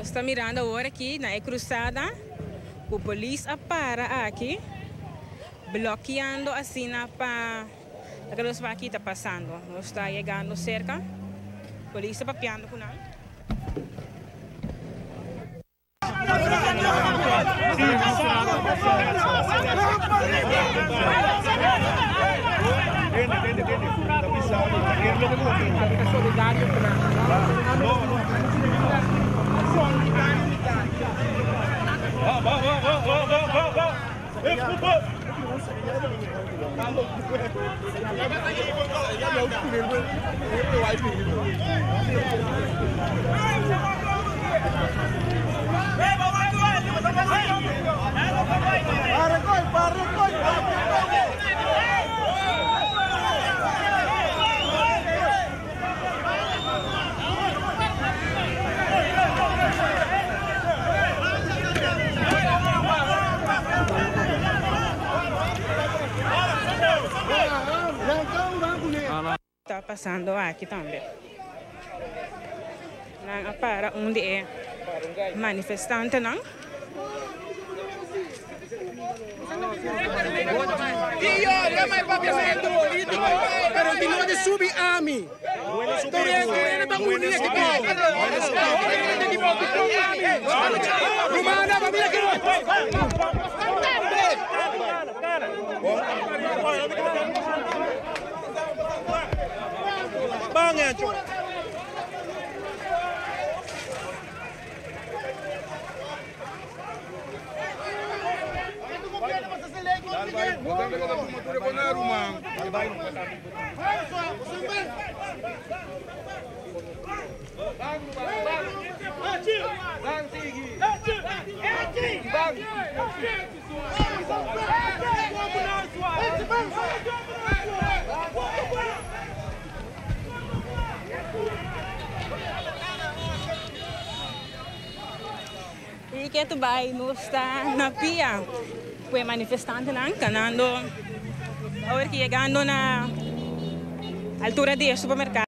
Está mirando agora aqui na cruzada. O polícia para aqui, bloqueando assim para aqueles que aqui está passando. Não está chegando cerca. Polícia papiando com nós. Solidário Va, va, va, va, va, va, va, va. Desculpa. Para, Está passando aqui também. Não para onde é manifestante, não? Io, io mai proprio sento politico, però Bang ya, cuy. E que tu vai não está na pia. Foi manifestante lá, canando. Agora que chegando na altura do supermercado.